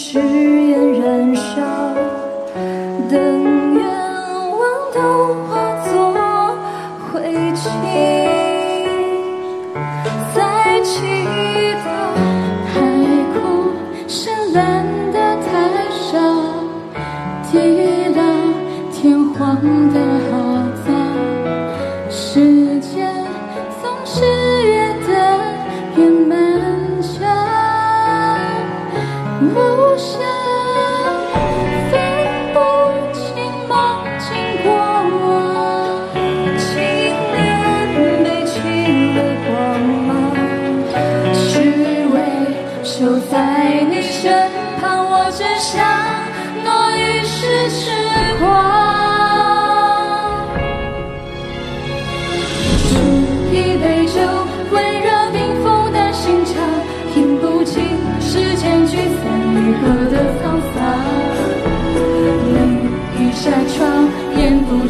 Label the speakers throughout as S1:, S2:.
S1: 誓言燃烧等愿望都化作灰烬在祈祷海枯石烂的太少地老天荒的好不想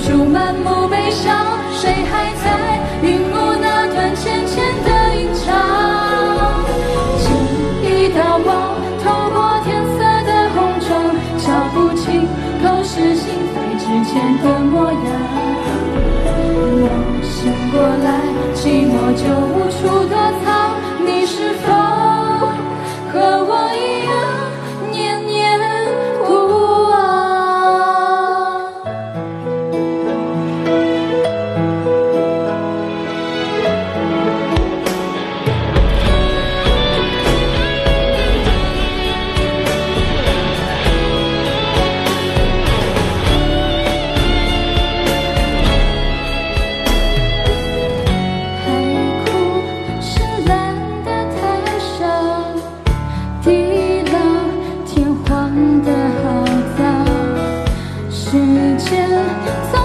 S1: 处满目悲伤，谁还在云雾那段浅浅的吟唱？请一道光透过天色的红妆，瞧不清，口是心非之间的。再。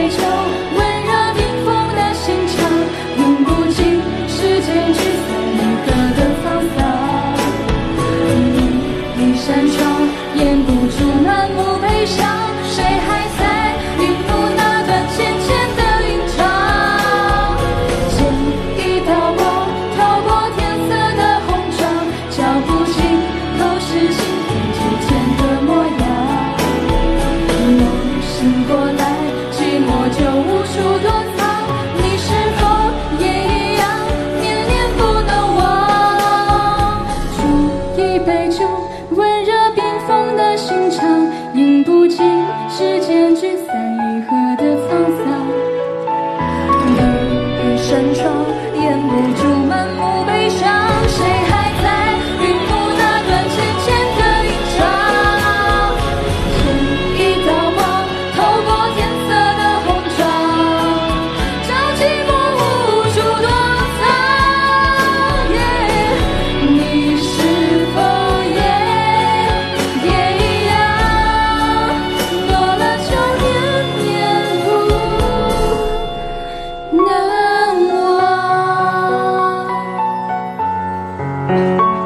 S1: 杯酒温热，冰封的心肠，饮不尽世间聚散离合的沧桑。一扇窗。 아!